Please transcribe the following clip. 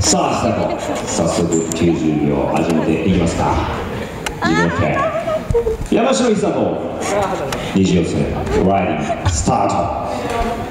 さあスタート早速90秒始めていきますか。自分手山城久人二次予ライディングスタート。